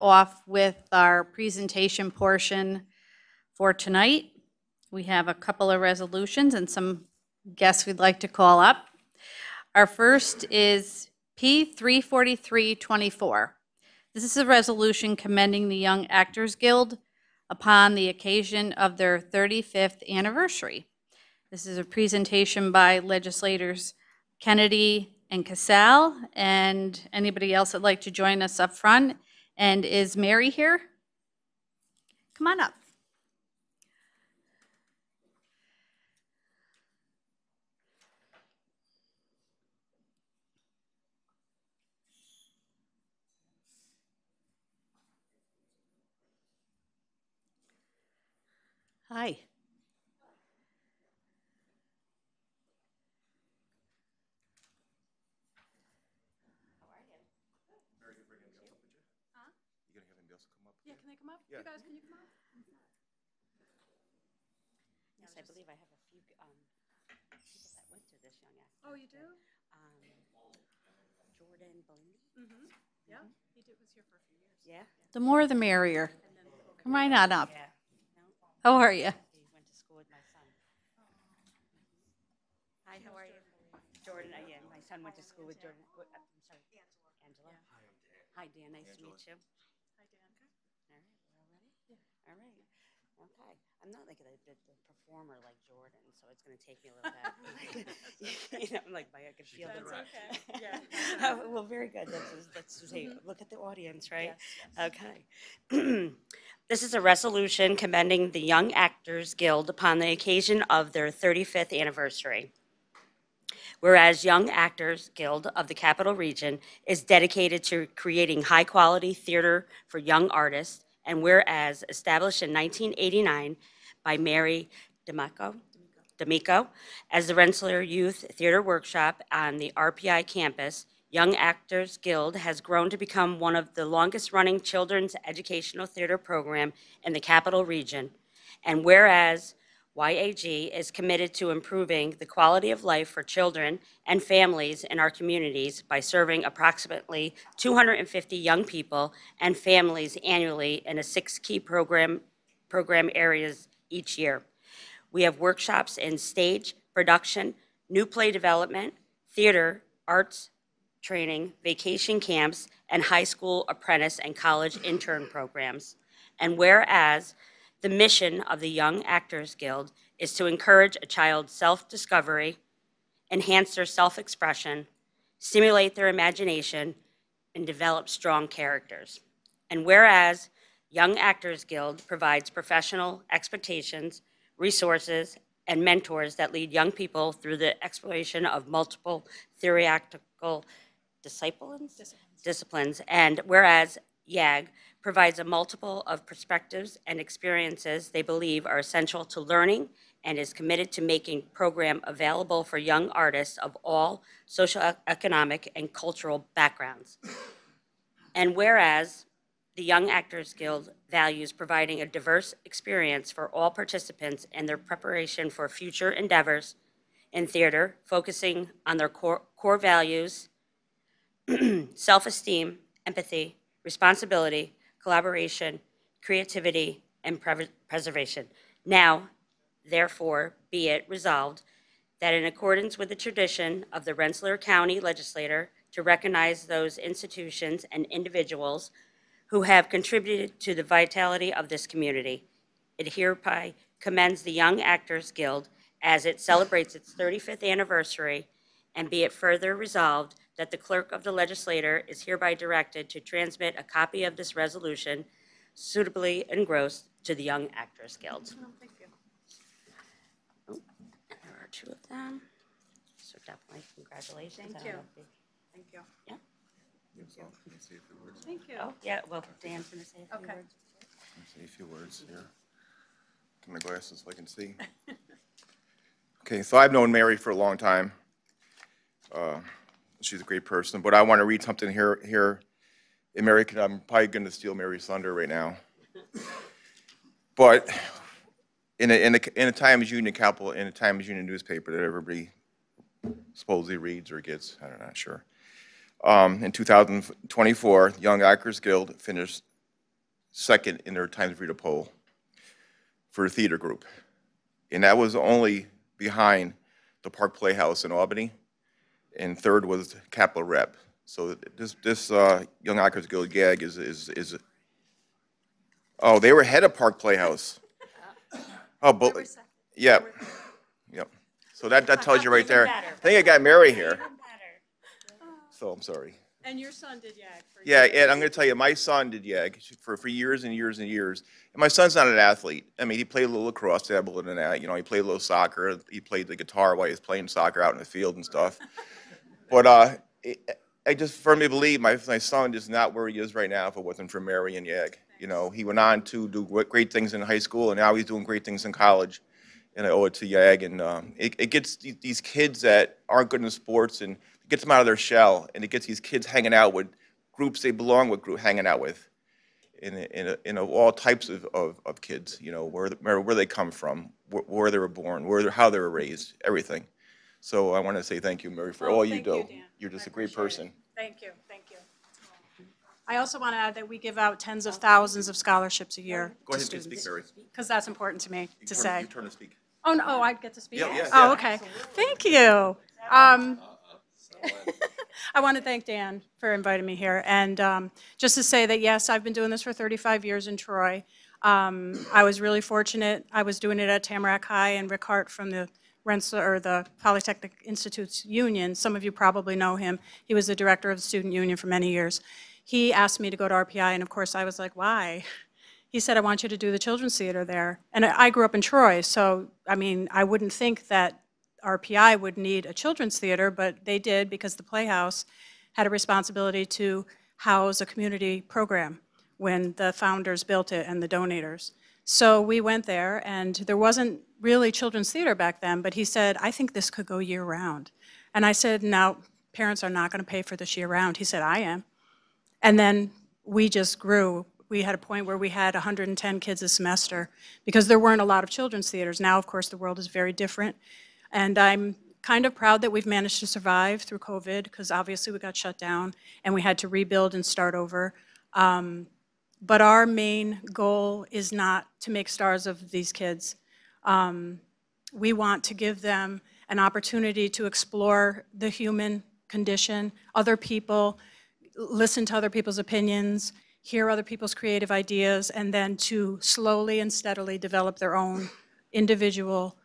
off with our presentation portion for tonight. We have a couple of resolutions and some guests we'd like to call up. Our first is P 34324. This is a resolution commending the Young Actors Guild upon the occasion of their 35th anniversary. This is a presentation by legislators Kennedy and Casal, and anybody else that'd like to join us up front. And is Mary here? Come on up. Hi. Yeah, can they come up? You guys, can you come up? Yes, I believe I have a few um, people that went to this Young Actors. Oh, you do? Um, Jordan Belindy, Mm-hmm. Yeah, he did, was here for a few years. yeah? The more the merrier. Come right on up. Yeah. No, How are you? he went to school with my son. Hi, how are you? Jordan, uh, yeah, my son went to school with Jordan, uh, I'm sorry. Angela. Hi, Dan, nice to meet you. Hi, Dan. All right, we're all ready? All right, okay. I'm not like the, the, the performer like Jordan, so it's gonna take me a little bit. You know, I'm like, I can feel the. That's okay, yeah. Oh, Well, very good. Let's, just- let's just say, mm-hmm. look at the audience, right? Okay. This is a resolution commending the Young Actors Guild upon the occasion of their 35th anniversary. Whereas Young Actors Guild of the Capital Region is dedicated to creating high-quality theater for young artists, and whereas established in 1989 by Mary D'Amico, as the Rensselaer Youth Theater Workshop on the RPI campus, Young Actors Guild has grown to become one of the longest-running children's educational theater program in the Capital Region. And whereas YAG is committed to improving the quality of life for children and families in our communities by serving approximately 250 young people and families annually in a six key program, program areas each year. We have workshops in stage, production, new play development, theater, arts, training, vacation camps, and high school apprentice and college intern programs. And whereas the mission of the Young Actors Guild is to encourage a child's self-discovery, enhance their self-expression, stimulate their imagination, and develop strong characters. And whereas Young Actors Guild provides professional expectations, resources, and mentors that lead young people through the exploration of multiple theoretical disciplines? Disciplines. And whereas YAG provides a multiple of perspectives and experiences they believe are essential to learning and is committed to making program available for young artists of all social, economic, and cultural backgrounds. And whereas the Young Actors Guild values providing a diverse experience for all participants and their preparation for future endeavors in theater, focusing on their core, core values, self-esteem, empathy, responsibility, collaboration, creativity, and prev- preservation. Now, therefore, be it resolved that in accordance with the tradition of the Rensselaer County Legislature to recognize those institutions and individuals who have contributed to the vitality of this community. It hereby commends the Young Actors Guild as it celebrates its 35th anniversary, and be it further resolved that the clerk of the legislator is hereby directed to transmit a copy of this resolution suitably engrossed to the Young Actors Guild. Oh, thank you. And There are two of them, so definitely congratulations. Thank I don't you. Know if Thank you. Yeah. Thank you. Oh, yeah, well, Dan's going to say a few Okay. words. Say a few words here. Get my glasses so I can see. Okay, so I've known Mary for a long time. Uh, She's a great person, but I want to read something here, here. And Mary, could- I'm probably going to steal Mary's thunder right now. But in a, in a, in a Times Union Capital, in a Times Union newspaper that everybody supposedly reads or gets, I'm not sure. Um, in 2024, Young Actors Guild finished second in their Times Reader poll for a theater group. And that was only behind the Park Playhouse in Albany, and third was Capital Rep. So this, this uh, Young Actors Guild gag is, is, is, oh, they were ahead of Park Playhouse. Oh, but, yep, yep. So that, that tells you right there. I think I got Mary here. So I'm sorry. And your son did YAG for Yeah, and I'm gonna tell you, my son did YAG for, for years and years and years. And my son's not an athlete. I mean, he played a little lacrosse, dabbled in that, you know, he played a little soccer, he played the guitar while he was playing soccer out in the field and stuff. But, uh, it- I just firmly believe my, my son is not where he is right now if it wasn't for Mary and YAG. You know, he went on to do great things in high school, and now he's doing great things in college. And I owe it to YAG, and, um, it, it gets these kids that aren't good in sports and gets them out of their shell, and it gets these kids hanging out with groups they belong with, group hanging out with, in a- in a, in all types of, of, of kids. You know where where, where they come from, where, where they were born, where they how they were raised, everything. So I want to say thank you, Mary, for Oh, all you thank you, do. Dan. You're just I a great appreciate it. person. Thank you, thank you. I also want to add that we give out tens of thousands of scholarships a year Go to ahead and speak. Mary. Because that's important to me You to turn- say. You turn to speak. Oh, no, oh, I get to speak? Yeah, yeah, Oh, yeah. okay. Thank you. Um, I want to thank Dan for inviting me here. And um, just to say that, yes, I've been doing this for 35 years in Troy. Um, I was really fortunate. I was doing it at Tamarac High, and Rick Hart from the Rensselaer, or the Polytechnic Institute's union, some of you probably know him. He was the director of the student union for many years. He asked me to go to RPI, and of course, I was like, why? he said, I want you to do the children's theater there. And I I grew up in Troy, so, I mean, I wouldn't think that RPI would need a children's theater, but they did because the Playhouse had a responsibility to house a community program when the founders built it and the donators. So we went there, and there wasn't really children's theater back then, but he said, I think this could go year-round. And I said, no, parents are not going to pay for this year-round. He said, I am. And then we just grew. We had a point where we had 110 kids a semester because there weren't a lot of children's theaters. Now, of course, the world is very different. And I'm kind of proud that we've managed to survive through COVID because obviously we got shut down and we had to rebuild and start over. Um, But our main goal is not to make stars of these kids. Um, We want to give them an opportunity to explore the human condition, other people, listen to other people's opinions, hear other people's creative ideas, and then to slowly and steadily develop their own individual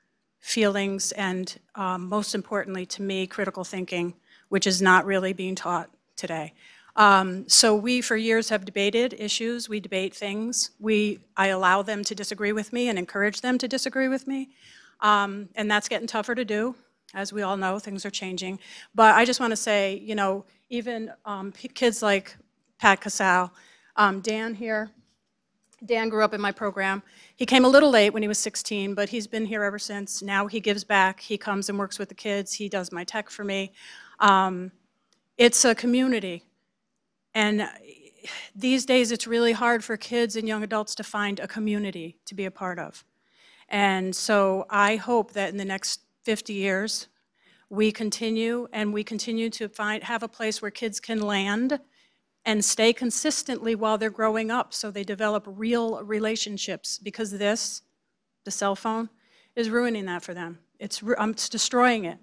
feelings and, um, most importantly to me, critical thinking, which is not really being taught today. Um, So we, for years, have debated issues, we debate things. We, I allow them to disagree with me and encourage them to disagree with me. Um, And that's getting tougher to do. As we all know, things are changing. But I just want to say, you know, even um, kids like Pat Casal, um, Dan here, Dan grew up in my program. He came a little late when he was 16, but he's been here ever since. Now he gives back. He comes and works with the kids. He does my tech for me. Um, It's a community. And these days, it's really hard for kids and young adults to find a community to be a part of. And so I hope that in the next 50 years, we continue and we continue to find, have a place where kids can land and stay consistently while they're growing up so they develop real relationships because this, the cell phone, is ruining that for them. It's, um, it's destroying it,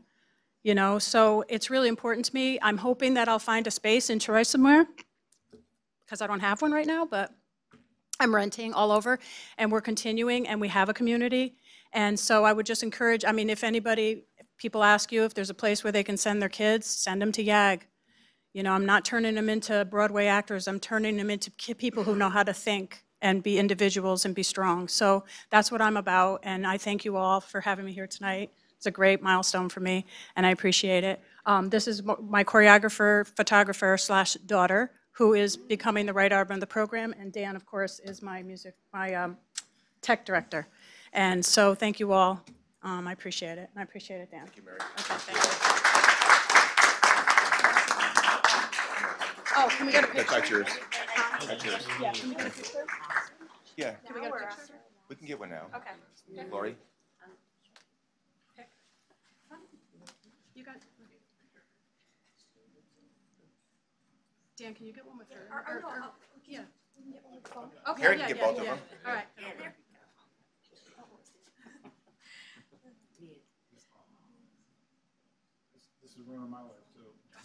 you know? So it's really important to me. I'm hoping that I'll find a space in Troy somewhere because I don't have one right now, but I'm renting all over, and we're continuing, and we have a community. And so I would just encourage, I mean, if anybody, if people ask you if there's a place where they can send their kids, send them to YAG. You know, I'm not turning them into Broadway actors, I'm turning them into people who know how to think and be individuals and be strong. So that's what I'm about, and I thank you all for having me here tonight. It's a great milestone for me, and I appreciate it. Um, This is my choreographer, photographer slash daughter, who is becoming the right arm of the program, and Dan, of course, is my music, my um, tech director. And so, thank you all. Um, I appreciate it, and I appreciate it, Dan. Thank you, Mary. Okay, thank you. Oh, can we get a That's picture? not yours. That's yours. Yeah, can we get a picture? Yeah, Can we get a picture? we can get one now. Okay. Lori? You got. Dan, can you get one with her? Or- or- or- Yeah, Okay, Mary can yeah, get yeah, both of yeah. them. All right. This is ruining my life too.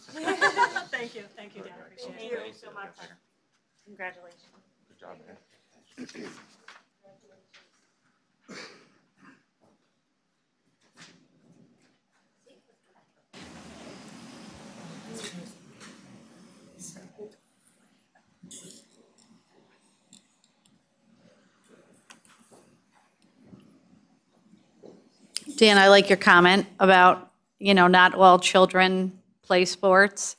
Thank you, thank you, Dan, appreciate it. Thank you so much. Congratulations. Good job, man. Dan, I like your comment about, you know, not all children play sports.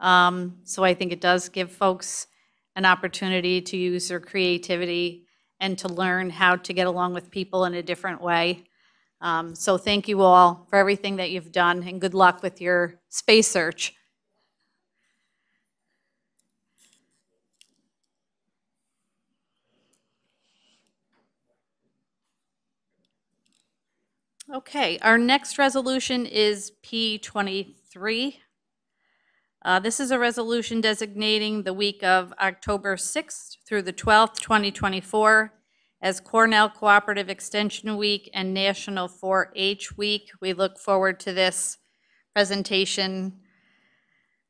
Um, so I think it does give folks an opportunity to use their creativity and to learn how to get along with people in a different way. Um, so thank you all for everything that you've done and good luck with your space search. Okay, our next resolution is P20 three. Uh, This is a resolution designating the week of October 6th through the 12th, 2024, as Cornell Cooperative Extension Week and National 4-H Week. We look forward to this presentation,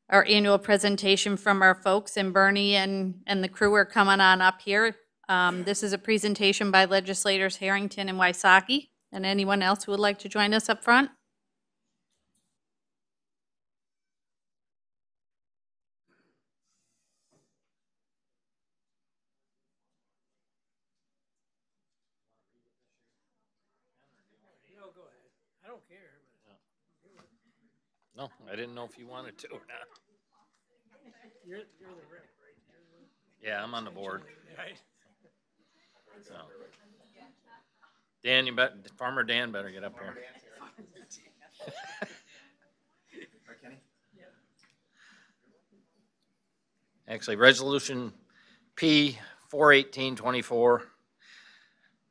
our annual presentation from our folks, and Bernie and, and the crew are coming on up here. Um, This is a presentation by legislators Harrington and Wysocki, and anyone else who would like to join us up front. No, I didn't know if you wanted to or not. Yeah, I'm on the board. So. Dan, you bet, Farmer Dan better get up here. Right, Kenny? Actually, Resolution P four eighteen twenty-four.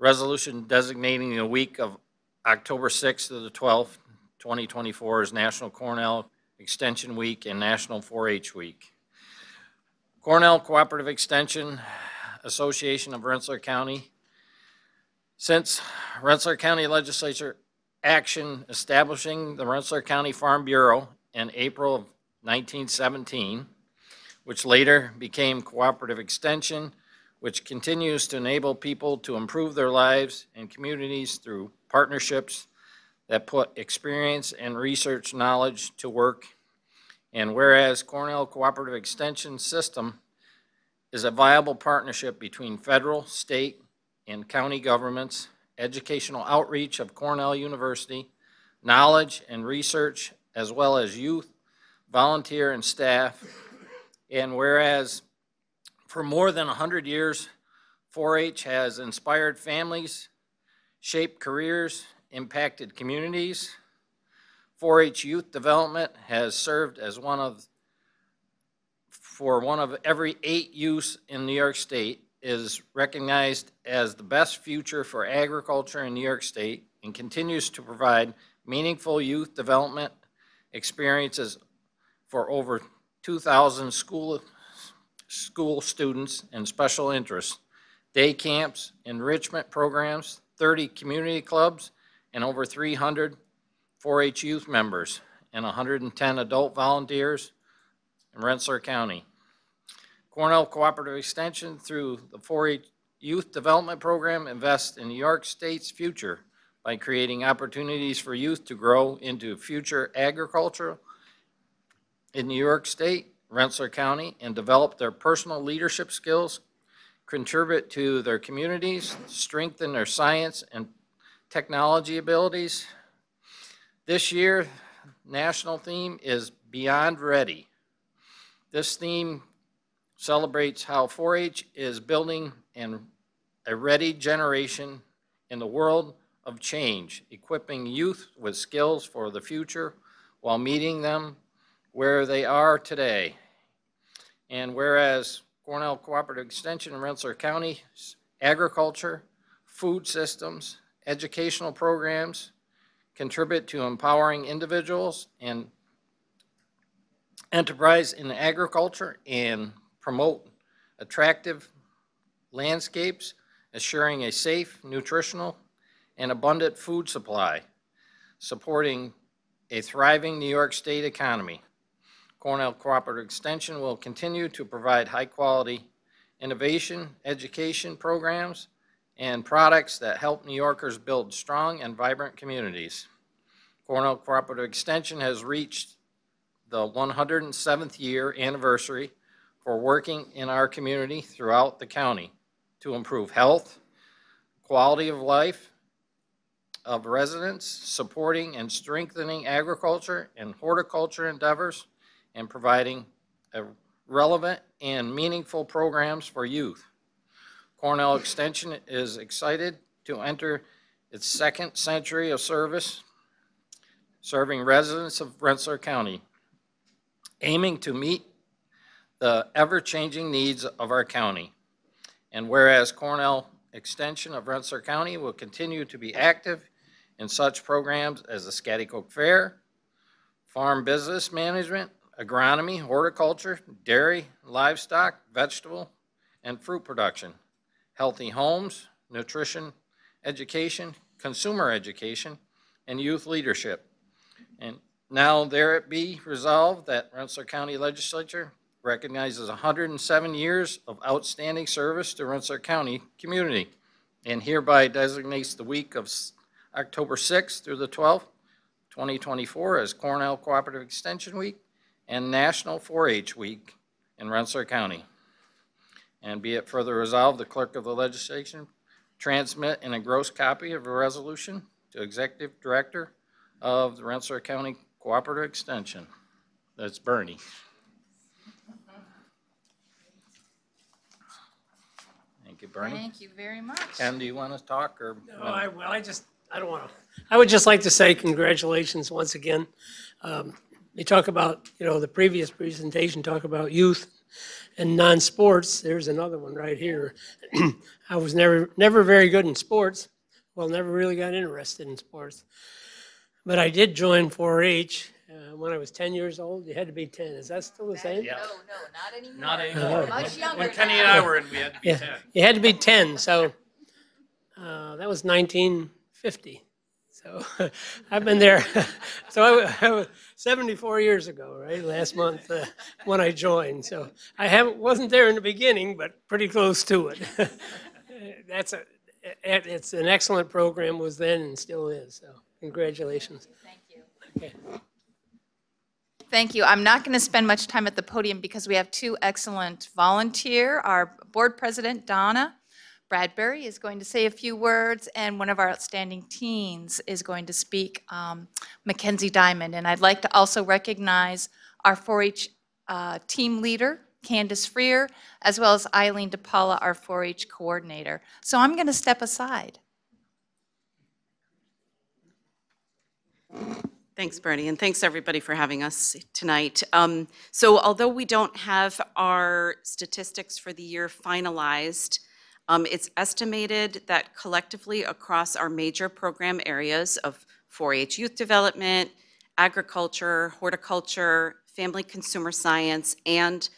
Resolution designating the week of October sixth to the twelfth, twenty twenty-four is National Cornell Extension Week and National four-H Week. Cornell Cooperative Extension Association of Rensselaer County. Since Rensselaer County Legislature action establishing the Rensselaer County Farm Bureau in April of nineteen seventeen, which later became Cooperative Extension, which continues to enable people to improve their lives and communities through partnerships that put experience and research knowledge to work. And whereas Cornell Cooperative Extension System is a viable partnership between federal, state, and county governments, educational outreach of Cornell University, knowledge and research, as well as youth, volunteer, and staff, and whereas for more than 100 years, 4-H has inspired families, shaped careers, impacted communities. 4-H youth development has served as one of, for one of every eight youths in New York State, is recognized as the best future for agriculture in New York State and continues to provide meaningful youth development experiences for over 2,000 school, school students and special interests, day camps, enrichment programs, 30 community clubs, and over 300 4-H youth members, and 110 adult volunteers in Rensselaer County. Cornell Cooperative Extension, through the 4-H Youth Development Program, invests in New York State's future by creating opportunities for youth to grow into future agricultural in New York State, Rensselaer County, and develop their personal leadership skills, contribute to their communities, strengthen their science and technology abilities. This year, national theme is Beyond Ready. This theme celebrates how 4-H is building a ready generation in the world of change, equipping youth with skills for the future while meeting them where they are today. And whereas Cornell Cooperative Extension in Rensselaer County, agriculture, food systems, educational programs contribute to empowering individuals and enterprise in agriculture and promote attractive landscapes, assuring a safe, nutritional, and abundant food supply, supporting a thriving New York State economy. Cornell Cooperative Extension will continue to provide high-quality innovation, education programs, and products that help New Yorkers build strong and vibrant communities. Cornell Cooperative Extension has reached the 107th year anniversary for working in our community throughout the county to improve health, quality of life of residents, supporting and strengthening agriculture and horticulture endeavors, and providing relevant and meaningful programs for youth. Cornell Extension is excited to enter its second century of service, serving residents of Rensselaer County, aiming to meet the ever-changing needs of our county. And whereas Cornell Extension of Rensselaer County will continue to be active in such programs as the Schaghticoke Fair, farm business management, agronomy, horticulture, dairy, livestock, vegetable, and fruit production, healthy homes, nutrition, education, consumer education, and youth leadership. And now there it be resolved that Rensselaer County Legislature recognizes 107 years of outstanding service to Rensselaer County community and hereby designates the week of October 6th through the 12th, 2024 as Cornell Cooperative Extension Week and National 4-H Week in Rensselaer County. And be it further resolved, the clerk of the legislation transmit an engrossed copy of a resolution to Executive Director of the Rensselaer County Cooperative Extension. That's Bernie. Thank you, Bernie. Thank you very much. Ken, do you want to talk, or? No, I, well, I just, I don't want to, I would just like to say congratulations once again. Um, They talk about, you know, the previous presentation, talk about youth and non-sports. There's another one right here. I was never, never very good in sports. Well, never really got interested in sports. But I did join 4-H uh, when I was 10 years old. You had to be 10. Is that still the same? Yeah. No, no, not anymore. Not anymore. Much younger. When Kenny and. I were in, we had to be Yeah, 10. you had to be 10, so uh, that was 1950. So I've been there, so I wa- I was 74 years ago, right, last month, uh, when I joined. So I haven't, wasn't there in the beginning, but pretty close to it. That's a, it's an excellent program, was then and still is, so congratulations. Thank you. Okay. Thank you. I'm not going to spend much time at the podium because we have two excellent volunteer. Our board president, Donna Bradbury, is going to say a few words, and one of our outstanding teens is going to speak, um, Mackenzie Diamond. And I'd like to also recognize our 4-H uh, team leader, Candace Freer, as well as Eileen DePaula, our 4-H coordinator. So I'm going to step aside. Thanks, Bernie, and thanks, everybody, for having us tonight. Um, So although we don't have our statistics for the year finalized, um, it's estimated that collectively across our major program areas of 4-H youth development, agriculture, horticulture, family consumer science, and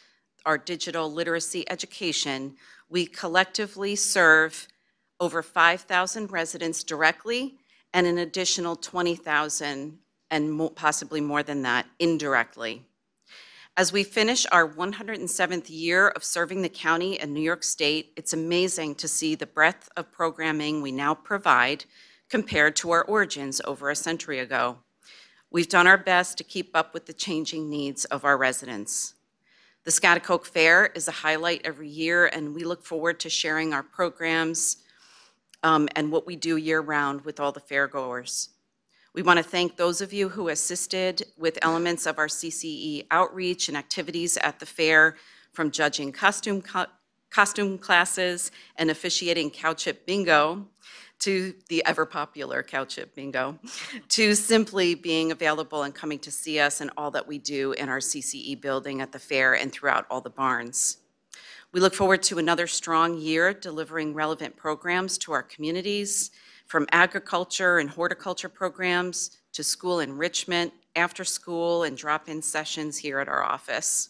our digital literacy education, we collectively serve over 5,000 residents directly and an additional 20,000 and possibly more than that indirectly. As we finish our 107th year of serving the county and New York State, it's amazing to see the breadth of programming we now provide compared to our origins over a century ago. We've done our best to keep up with the changing needs of our residents. The Schaghticoke Fair is a highlight every year, and we look forward to sharing our programs um, and what we do year-round with all the fairgoers. We want to thank those of you who assisted with elements of our CCE outreach and activities at the fair, from judging costume, co- costume classes and officiating cow chip bingo, to the ever-popular cow chip bingo, to simply being available and coming to see us and all that we do in our CCE building at the fair and throughout all the barns. We look forward to another strong year delivering relevant programs to our communities, from agriculture and horticulture programs to school enrichment, after-school and drop-in sessions here at our office.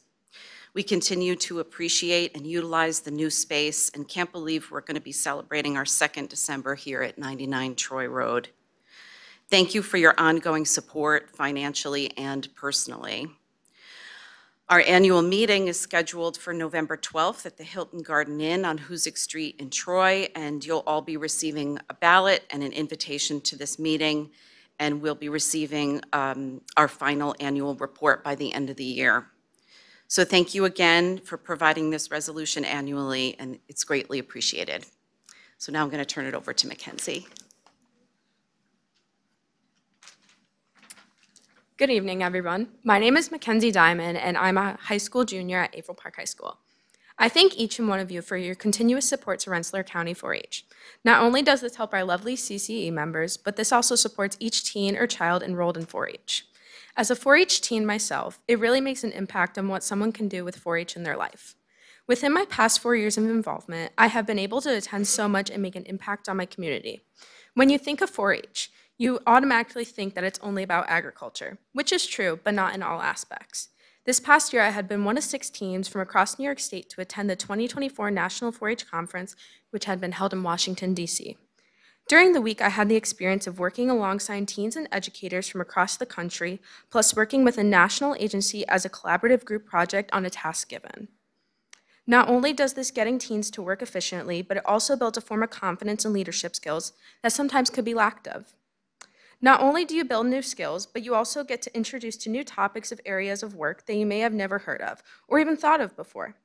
We continue to appreciate and utilize the new space and can't believe we're going to be celebrating our second December here at 99 Troy Road. Thank you for your ongoing support financially and personally. Our annual meeting is scheduled for November 12th at the Hilton Garden Inn on Hoosick Street in Troy, and you'll all be receiving a ballot and an invitation to this meeting, and we'll be receiving um, our final annual report by the end of the year. So thank you again for providing this resolution annually, and it's greatly appreciated. So now I'm going to turn it over to Mackenzie. Good evening, everyone. My name is Mackenzie Diamond, and I'm a high school junior at Averill Park High School. I thank each and one of you for your continuous support to Rensselaer County 4-H. Not only does this help our lovely CCE members, but this also supports each teen or child enrolled in 4-H. As a 4-H teen myself, it really makes an impact on what someone can do with 4-H in their life. Within my past four years of involvement, I have been able to attend so much and make an impact on my community. When you think of 4-H, you automatically think that it's only about agriculture, which is true, but not in all aspects. This past year, I had been one of six teams from across New York State to attend the 2024 National 4 H Conference, which had been held in Washington, D.C. During the week, I had the experience of working alongside teens and educators from across the country, plus working with a national agency as a collaborative group project on a task given. Not only does this getting teens to work efficiently, but it also builds a form of confidence and leadership skills that sometimes could be lacked of. Not only do you build new skills, but you also get to introduce to new topics of areas of work that you may have never heard of or even thought of before.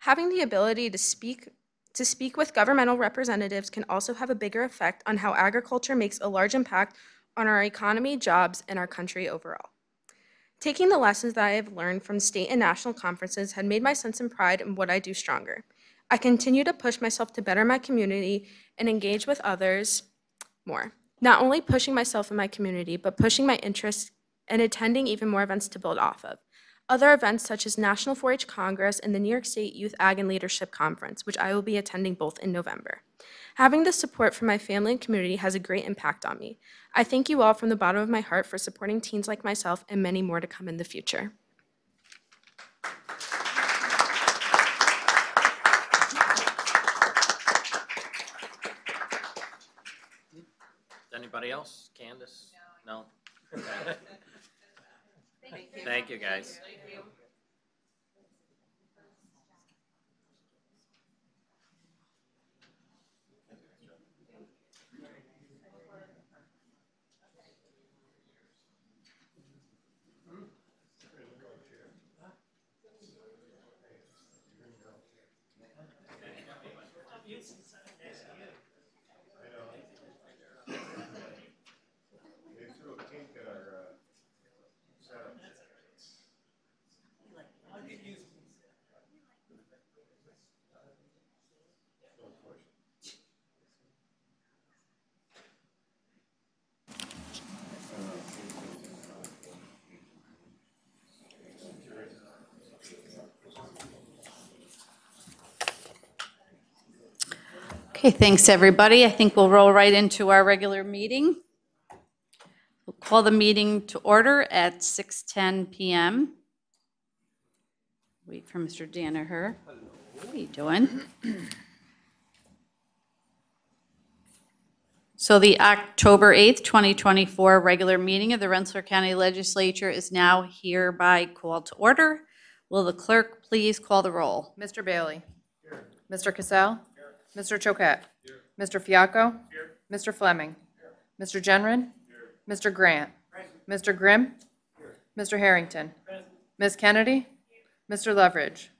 Having the ability to speak to speak with governmental representatives can also have a bigger effect on how agriculture makes a large impact on our economy, jobs, and our country overall. Taking the lessons that I have learned from state and national conferences had made my sense and pride in what I do stronger. I continue to push myself to better my community and engage with others more not only pushing myself in my community, but pushing my interests and attending even more events to build off of. Other events such as National 4 H Congress and the New York State Youth Ag and Leadership Conference, which I will be attending both in November. Having the support from my family and community has a great impact on me. I thank you all from the bottom of my heart for supporting teens like myself and many more to come in the future. Anybody else? Candace? No? Okay. Thank you, guys. Okay, thanks, everybody. I think we'll roll right into our regular meeting. We'll call the meeting to order at 6:10 PM. Wait for Mr. Danaher. How are you doing? So the October 8th, 2024 regular meeting of the Rensselaer County Legislature is now hereby called to order. Will the clerk please call the roll? Mr. Bailey? Mr. Cassell? Mr. Choquette? Mr. Fiacco? Mr. Fleming? Mr. Genrin? Mr. Grant? Mr. Grimm? Mr. Harrington? Ms. Kennedy? Mr. Leverage?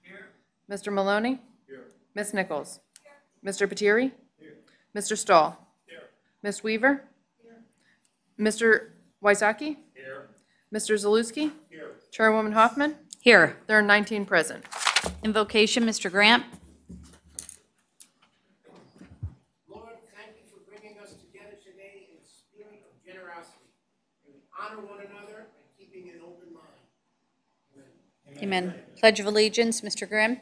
Mr. Maloney? Ms. Nichols? Mr. Patiri? Mr. Stahl? Ms. Weaver? Mr. Wysocki? Mr. Zaluski? Chairwoman Hoffman? Here. There are 19 present. Invocation, Mr. Grant. Amen. Pledge of Allegiance, Mr. Grimm.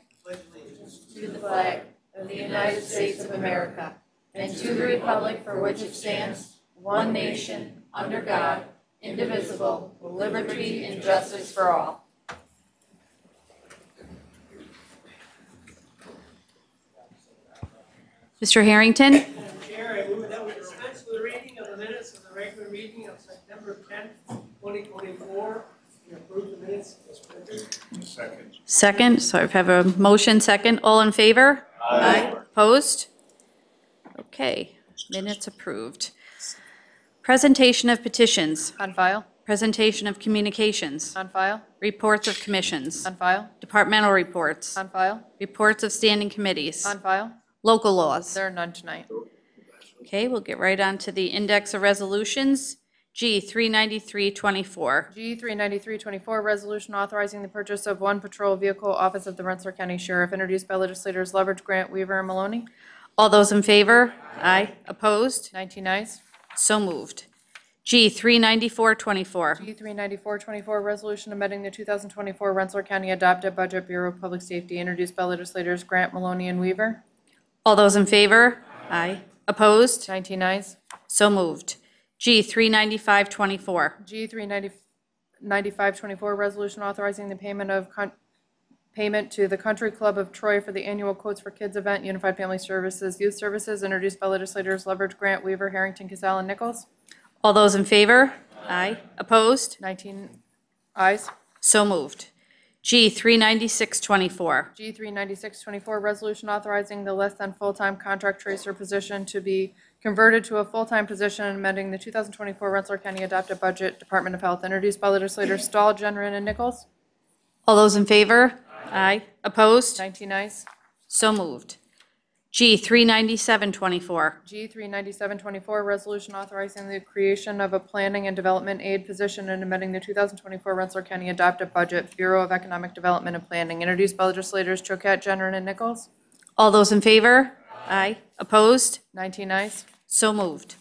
To the flag of the United States of America and to the republic for which it stands, one nation, under God, indivisible, with liberty and justice for all. Mr. Harrington? Madam Chair, I move that we dispense with the reading of the minutes of the regular meeting of September 10, 2024, and approve the minutes as printed. Second. Second, so I have a motion second. All in favor? Aye. Opposed? Okay, minutes approved. Presentation of petitions, On file? presentation of communications, On file? reports of commissions, On file? departmental reports, On file? reports of standing committees, On file? local laws. There are none tonight. Okay, we'll get right on to the index of resolutions. G, 39324. G three ninety-three twenty-four, resolution authorizing the purchase of one patrol vehicle, Office of the Rensselaer County Sheriff, introduced by legislators Leverage, Grant, Weaver, and Maloney. All those in favor? Aye. Opposed? Nineteen ayes. So moved. G, 39424. G three ninety-four twenty-four, resolution amending the two thousand twenty-four Rensselaer County Adopted Budget Bureau of Public Safety, introduced by legislators Grant, Maloney, and Weaver. All those in favor? Aye. Opposed? Nineteen ayes. So moved. G, 39524. G three ninety-five twenty-four, resolution authorizing the payment of con- payment to the Country Club of Troy for the annual Coats for Kids event, Unified Family Services, Youth Services, introduced by legislators Leverage, Grant, Weaver, Harrington, Casal, and Nichols. All those in favor? Aye. Opposed? Nineteen ayes. So moved. G, 39624. G three ninety-six twenty-four, resolution authorizing the less than full-time contact tracer position to be converted to a full-time position and amending the two thousand twenty-four Rensselaer County Adopted Budget, Department of Health, introduced by legislators Stahl, Generin, and Nichols. All those in favor? Aye. Opposed? Nineteen ayes. So moved. G, 39724. G three ninety-seven twenty-four, resolution authorizing the creation of a planning and development aid position and amending the two thousand twenty-four Rensselaer County Adopted Budget, Bureau of Economic Development and Planning, introduced by legislators Choquette, Generin, and Nichols. All those in favor? Aye. Opposed? Nineteen ayes. So moved.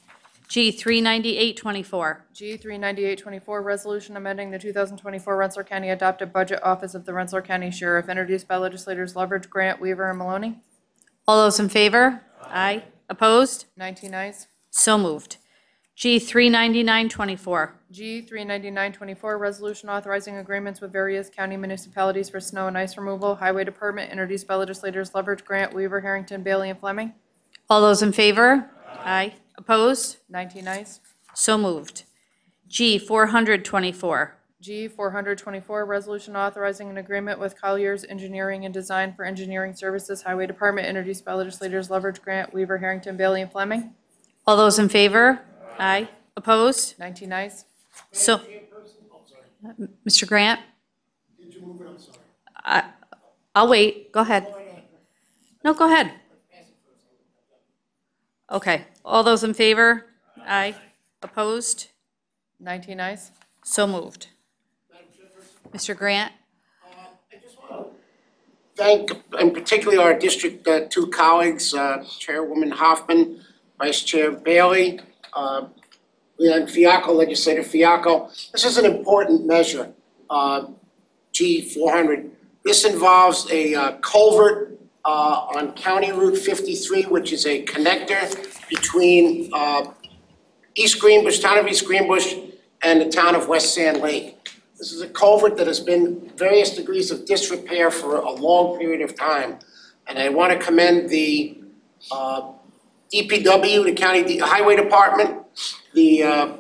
G, 39824. G three ninety-eight twenty-four, resolution amending the two thousand twenty-four Rensselaer County Adopted Budget Office of the Rensselaer County Sheriff, introduced by legislators Leverage, Grant, Weaver, and Maloney. All those in favor? Aye. Opposed? Nineteen ayes. So moved. G, 39924. G three ninety-nine twenty-four, resolution authorizing agreements with various county municipalities for snow and ice removal, Highway Department, introduced by legislators Leverage, Grant, Weaver, Harrington, Bailey, and Fleming. All those in favor? Aye. Opposed? Nineteen ayes. So moved. G, 424. G four hundred twenty-four, resolution authorizing an agreement with Colliers Engineering and Design for engineering services, Highway Department, introduced by legislators Leverage, Grant, Weaver, Harrington, Bailey, and Fleming. All those in favor? Aye. Opposed? Nineteen ayes. So, Mr. Grant? Did you move it? I'm sorry. I- I'll wait. Go ahead. No, go ahead. Okay. All those in favor? Aye. Opposed? Nineteen ayes. So moved. Mr. Grant? Uh I just want to thank, and particularly our District uh, Two colleagues, uh, Chairwoman Hoffman, Vice Chair Bailey, uh, Leon Fiacco, Legislator Fiacco. This is an important measure, uh, G four hundred. This involves a uh, culvert uh, on County Route fifty-three, which is a connector between uh, East Greenbush, town of East Greenbush, and the town of West Sand Lake. This is a culvert that has been various degrees of disrepair for a long period of time. And I want to commend the uh, DPW, the county the highway department, the uh,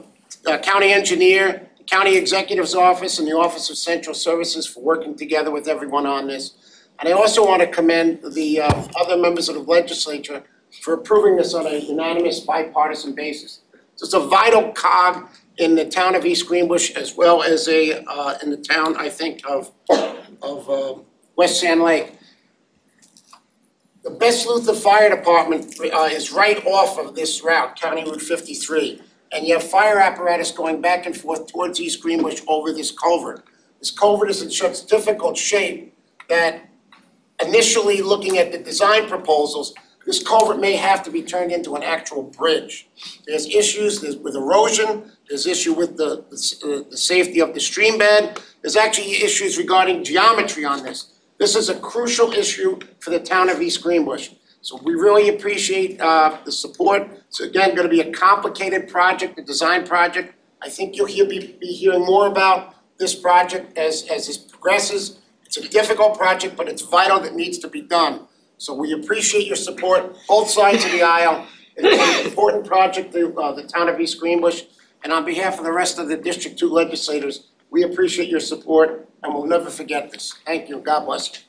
uh, county engineer, the county executive's office, and the Office of Central Services for working together with everyone on this. And I also want to commend the uh, other members of the legislature for approving this on a unanimous bipartisan basis. So it's a vital cog in the town of East Greenbush as well as a, uh, in the town, I think, of, of, uh, West Sand Lake. The Best Luther Fire Department, uh, is right off of this route, County Route fifty-three. And you have fire apparatus going back and forth towards East Greenbush over this culvert. This culvert is in such difficult shape that initially looking at the design proposals, this culvert may have to be turned into an actual bridge. There's issues there's with erosion, there's issue with the, the, uh, the safety of the stream bed. There's actually issues regarding geometry on this. This is a crucial issue for the town of East Greenbush. So we really appreciate, uh, the support. It's again gonna be a complicated project, a design project. I think you'll hear, be, be hearing more about this project as, as this progresses. It's a difficult project, but it's vital that needs to be done. So we appreciate your support, both sides of the aisle. It's an important project to uh, the town of East Greenbush. And on behalf of the rest of the District Two legislators, we appreciate your support and we'll never forget this. Thank you. God bless you.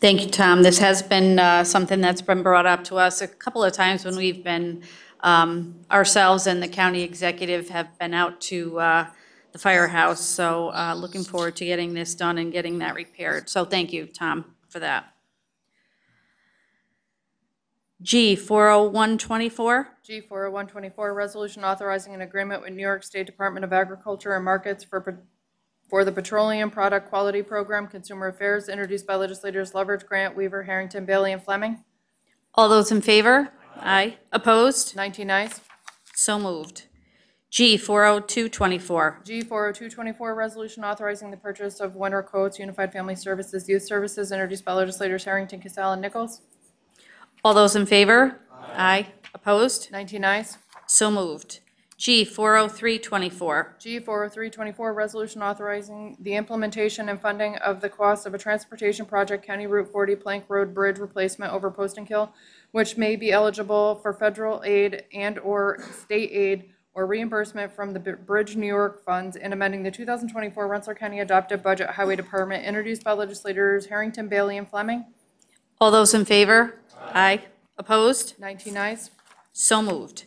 Thank you, Tom. This has been uh, something that's been brought up to us a couple of times when we've been, um, ourselves and the county executive have been out to uh, the firehouse. So uh, looking forward to getting this done and getting that repaired. So thank you, Tom, for that. G, 40124. G four oh one twenty-four, resolution authorizing an agreement with New York State Department of Agriculture and Markets for, pe- for the Petroleum Product Quality Program, Consumer Affairs, introduced by legislators Leverage, Grant, Weaver, Harrington, Bailey, and Fleming. All those in favor? Aye. Opposed? Nineteen ayes. So moved. G, 40224. G four oh two twenty-four, resolution authorizing the purchase of winter coats, Unified Family Services, Youth Services, introduced by legislators Harrington, Casale, and Nichols. All those in favor? Aye. Opposed? Nineteen ayes. So moved. G, 40324. G four oh three twenty-four, resolution authorizing the implementation and funding of the cost of a transportation project, County Route forty Plank Road Bridge Replacement over Poesten Kill, which may be eligible for federal aid and/or state aid or reimbursement from the Bridge New York funds and amending the two thousand twenty-four Rensselaer County Adopted Budget Highway Department, introduced by legislators Harrington, Bailey, and Fleming. All those in favor? Aye. Opposed? Nineteen ayes. So moved.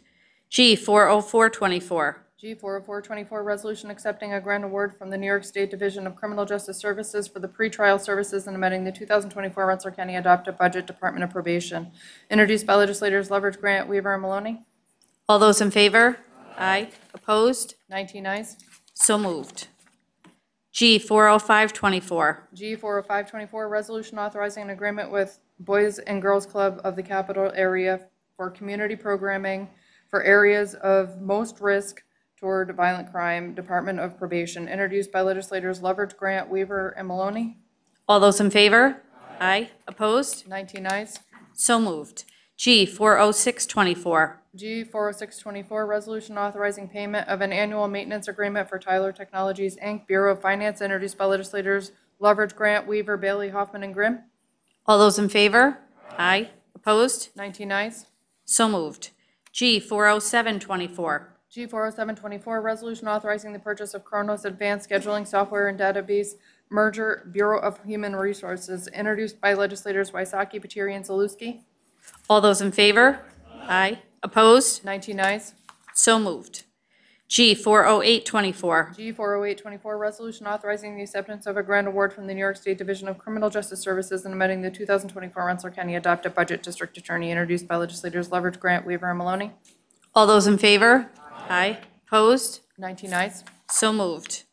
G, 40424. G four oh four twenty-four, resolution accepting a grant award from the New York State Division of Criminal Justice Services for the pretrial services and amending the two thousand twenty-four Rensselaer County Adopted Budget Department of Probation. Introduced by legislators Leverage, Grant, Weaver, and Maloney. All those in favor? Aye. Opposed? Nineteen ayes. So moved. G, 40524. G four oh five twenty-four, resolution authorizing an agreement with Boys and Girls Club of the Capital Area for community programming for areas of most risk toward violent crime, Department of Probation. Introduced by legislators Leverage, Grant, Weaver, and Maloney. All those in favor? Aye. Opposed? Nineteen ayes. So moved. G, 40624. G four oh six twenty-four, resolution authorizing payment of an annual maintenance agreement for Tyler Technologies, Inc., Bureau of Finance, introduced by legislators Leverage, Grant, Weaver, Bailey, Hoffman, and Grimm. All those in favor? Aye. Opposed? Nineteen ayes. So moved. G, 40724. G four oh seven twenty-four, resolution authorizing the purchase of Kronos Advanced Scheduling Software and Database Merger, Bureau of Human Resources, introduced by legislators Wysocki, Patiri, and Zaluski. All those in favor? Aye. Opposed? Nineteen ayes. So moved. G, 40824. G four oh eight twenty-four, resolution authorizing the acceptance of a grant award from the New York State Division of Criminal Justice Services and amending the two thousand twenty-four Rensselaer County Adopted Budget District Attorney, introduced by legislators Leverage, Grant, Weaver, and Maloney. All those in favor? Aye. Opposed? Nineteen ayes. So moved.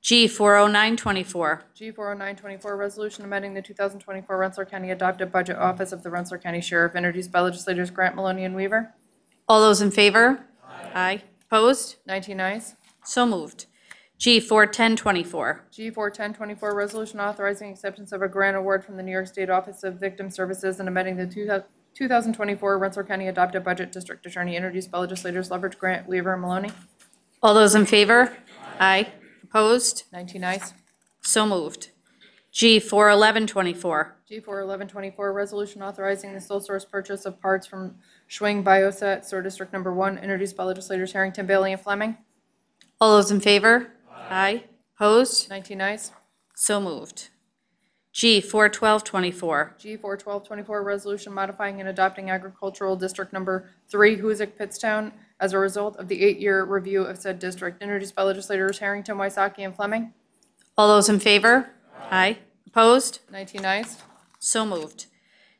G, 40924. G four oh nine twenty-four, resolution amending the two thousand twenty-four Rensselaer County Adopted Budget Office of the Rensselaer County Sheriff, introduced by legislators Grant, Maloney, and Weaver. All those in favor? Aye. Opposed? Nineteen ayes. So moved. G, 41024. G four ten twenty-four, resolution authorizing acceptance of a grant award from the New York State Office of Victim Services and amending the two thousand twenty-four Rensselaer County Adopted Budget District Attorney, introduced by legislators Leverage, Grant, Weaver, and Maloney. All those in favor? Aye. Opposed? Nineteen ayes. So moved. G, 41124. G four eleven twenty-four, resolution authorizing the sole source purchase of parts from Schwing Bioset, Sewer District Number One, introduced by legislators Harrington, Bailey, and Fleming. All those in favor? Aye. Opposed? Nineteen ayes. So moved. G, 41224. G four twelve twenty-four, resolution modifying and adopting agricultural district number three, Hoosick, Pittstown, as a result of the eight-year review of said district, introduced by legislators Harrington, Wysocki, and Fleming. All those in favor? Aye. Opposed? Nineteen ayes. So moved.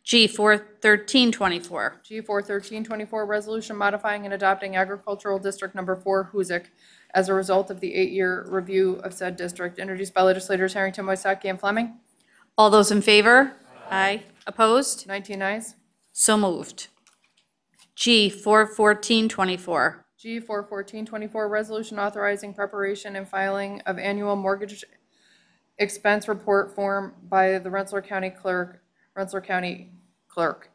G, 41324. G four thirteen twenty-four, resolution modifying and adopting agricultural district number four, Hoosick, as a result of the eight-year review of said district, introduced by legislators Harrington, Wysocki, and Fleming. All those in favor? Aye. Opposed? Nineteen ayes. So moved. G, 41424. G four fourteen twenty-four, resolution authorizing preparation and filing of annual mortgage expense report form by the Rensselaer County Clerk, Rensselaer County Clerk.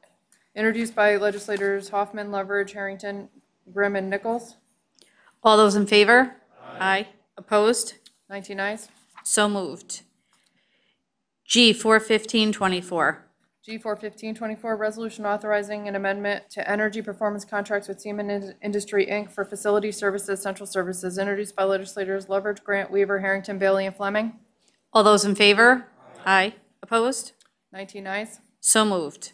Introduced by legislators Hoffman, Leverage, Harrington, Grimm, and Nichols. All those in favor? Aye. Opposed? Nineteen ayes. So moved. G, 41524. G four fifteen twenty-four, resolution authorizing an amendment to energy performance contracts with Siemens In- Industry, Inc. for facility services, central services, introduced by legislators Leverage, Grant, Weaver, Harrington, Bailey, and Fleming. All those in favor? Aye. Opposed? Nineteen ayes. So moved.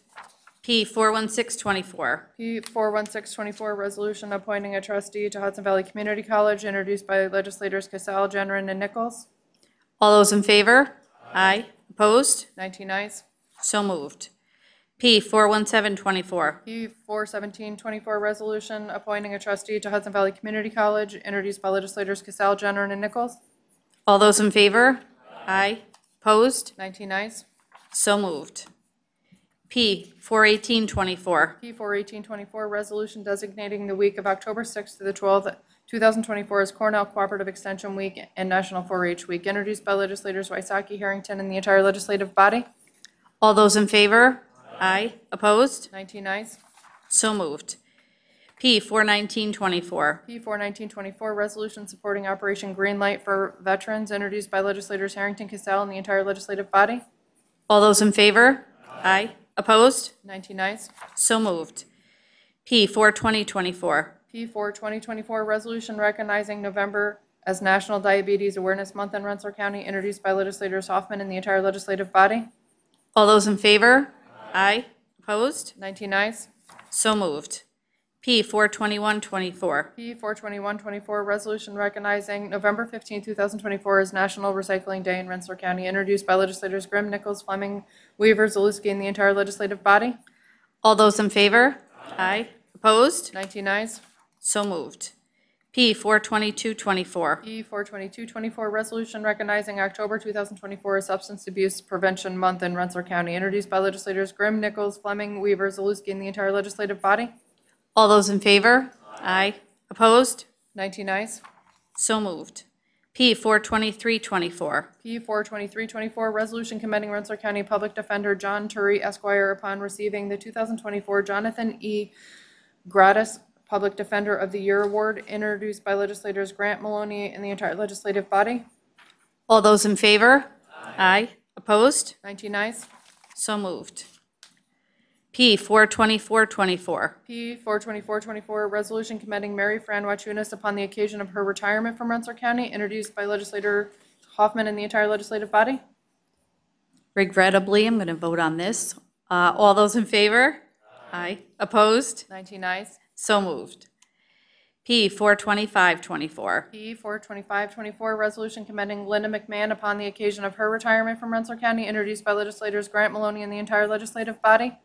P, 41624. P four one six twenty-four, resolution appointing a trustee to Hudson Valley Community College, introduced by legislators Casal, Generin, and Nichols. All those in favor? Aye. Opposed? Nineteen ayes. So moved. P, 41724. P four seventeen twenty-four, resolution appointing a trustee to Hudson Valley Community College, introduced by legislators Casal, Jenner, and Nichols. All those in favor? Aye. Opposed? Nineteen ayes. So moved. P, 41824. P four eighteen twenty-four, resolution designating the week of October sixth to the twelfth, two thousand twenty-four as Cornell Cooperative Extension Week and National Four-H Week, introduced by legislators Wysocki, Harrington, and the entire legislative body. All those in favor? Aye. Opposed? Nineteen ayes. So moved. P, 41924. P four nineteen twenty-four, resolution supporting Operation Greenlight for veterans, introduced by legislators Harrington, Casal, and the entire legislative body. All those in favor? Aye. Opposed? Nineteen ayes. So moved. P, 42024. P four twenty twenty-four, resolution recognizing November as National Diabetes Awareness Month in Rensselaer County, introduced by legislators Hoffman and the entire legislative body. All those in favor? Aye. Opposed? Nineteen ayes. So moved. P, 42124. P four twenty-one twenty-four, resolution recognizing November fifteenth, two thousand twenty-four as National Recycling Day in Rensselaer County, introduced by legislators Grimm, Nichols, Fleming, Weaver, Zaluski, and the entire legislative body. All those in favor? Aye. Opposed? Nineteen ayes. So moved. P, 42224. P four twenty-two twenty-four, resolution recognizing October two thousand twenty-four as Substance Abuse Prevention Month in Rensselaer County, introduced by legislators Grimm, Nichols, Fleming, Weaver, Zaluski, and the entire legislative body. All those in favor? Aye. Opposed? Nineteen ayes. So moved. P, 42324. P four twenty-three twenty-four, resolution commending Rensselaer County Public Defender John Turi Esquire upon receiving the two thousand twenty-four Jonathan E. Gradess Public Defender of the Year Award, introduced by legislators Grant Maloney and the entire legislative body. All those in favor? Aye. Opposed? Nineteen ayes. So moved. P, 42424. P four twenty-four twenty-four, resolution commending Mary Fran Wachunas upon the occasion of her retirement from Rensselaer County, introduced by legislator Hoffman and the entire legislative body. Regrettably, I'm going to vote on this. Uh, All those in favor? Aye. Opposed? Nineteen ayes. So moved. P, 42524. P four twenty-five twenty-four, resolution commending Linda McMahon upon the occasion of her retirement from Rensselaer County, introduced by legislators Grant Maloney and the entire legislative body.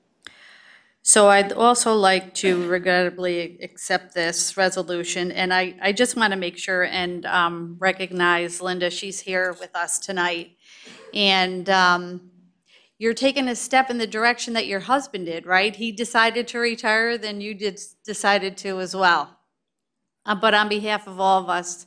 So I'd also like to regrettably accept this resolution, and I, I just want to make sure and um, recognize Linda, she's here with us tonight. And um, you're taking a step in the direction that your husband did, right? He decided to retire, then you did, decided to as well. Uh, But on behalf of all of us,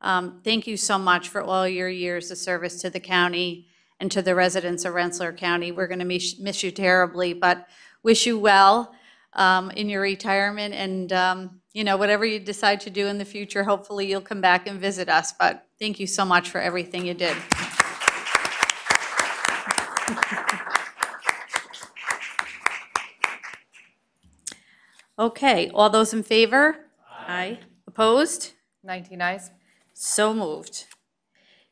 um, thank you so much for all your years of service to the county and to the residents of Rensselaer County. We're going to miss miss you terribly, but wish you well um, in your retirement, and, um, you know, whatever you decide to do in the future, hopefully you'll come back and visit us, but thank you so much for everything you did. Okay, all those in favor? Aye. Opposed? Nineteen ayes. So moved.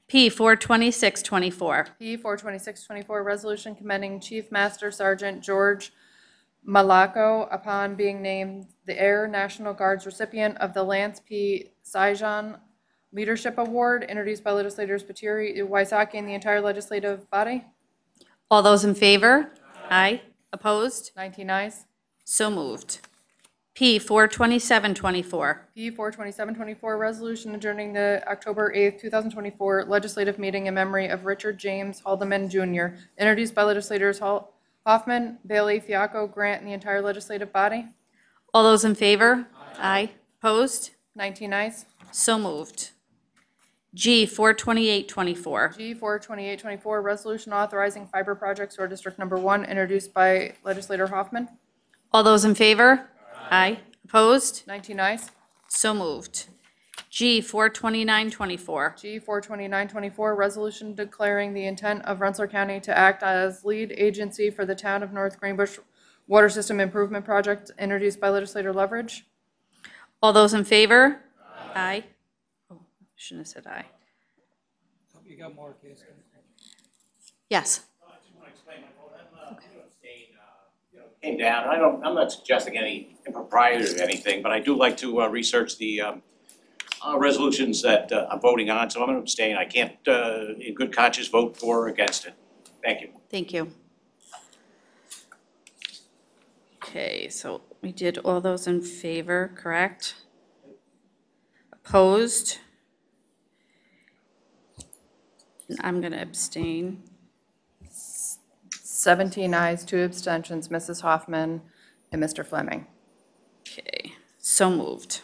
P, 42624. P four twenty-six twenty-four, resolution commending Chief Master Sergeant George Malaco upon being named the Air National Guard's recipient of the Lance P. Sijan Leadership Award, introduced by legislators Patiri, Wysocki, and the entire legislative body. All those in favor? Aye. Opposed? Nineteen ayes. So moved. P, 42724. P four twenty-seven twenty-four, resolution adjourning the October eighth, two thousand twenty-four legislative meeting in memory of Richard James Haldeman Jr., introduced by legislators Hall- Hoffman, Bailey, Fiacco, Grant, and the entire legislative body. All those in favor? Aye. Opposed? Nineteen ayes. So moved. G, 42824. G four twenty-eight twenty-four, resolution authorizing fiber projects for District Number One, introduced by legislator Hoffman. All those in favor? Aye. Opposed? Nineteen ayes. So moved. G, 42924. G four twenty-nine twenty-four, resolution declaring the intent of Rensselaer County to act as lead agency for the town of North Greenbush Water System Improvement Project, introduced by legislator Leverage. All those in favor? Aye. Oh, Shouldn't have said aye. Yes. Came down, I don't, I'm not suggesting any impropriety or anything, but I do like to uh, research the um, uh, resolutions that uh, I'm voting on, so I'm gonna abstain. I can't, uh, in good conscience, vote for or against it. Thank you. Thank you. Okay, so we did all those in favor, correct? Opposed? I'm going to abstain. Seventeen ayes, two abstentions, Mrs. Hoffman and Mr. Fleming. Okay, so moved.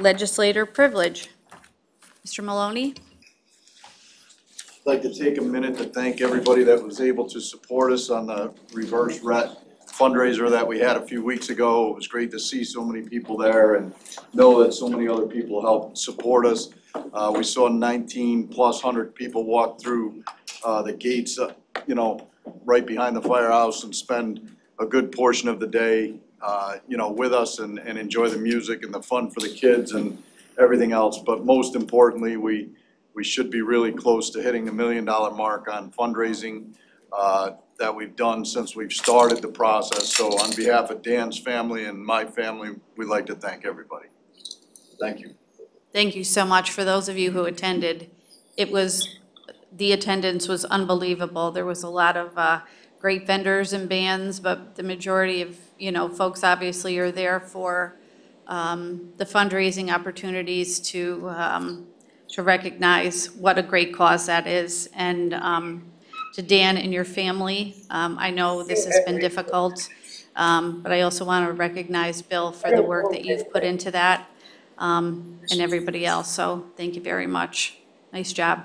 Legislator privilege. Mr. Maloney? I'd like to take a minute to thank everybody that was able to support us on the reverse ret fundraiser that we had a few weeks ago. It was great to see so many people there and know that so many other people helped support us. Uh, we saw nineteen plus hundred people walk through, uh, the gates, uh, you know, right behind the firehouse and spend a good portion of the day, uh, you know, with us and, and enjoy the music and the fun for the kids and everything else. But most importantly, we, we should be really close to hitting the million dollar mark on fundraising uh, that we've done since we've started the process. So on behalf of Dan's family and my family, we'd like to thank everybody. Thank you. Thank you so much for those of you who attended. It was, the attendance was unbelievable. There was a lot of uh, great vendors and bands, but the majority of, you know, folks obviously are there for um, the fundraising opportunities to, um, to recognize what a great cause that is. And um, to Dan and your family, um, I know this has been difficult, um, but I also want to recognize Bill for the work that you've put into that um, and everybody else, so thank you very much. Nice job.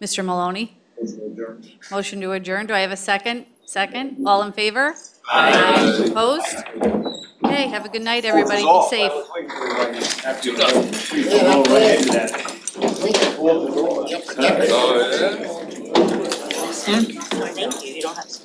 Mr. Maloney? Motion to adjourn, do I have a second? Second, all in favor? Aye. Opposed? Okay, have a good night, everybody, be safe. Yep.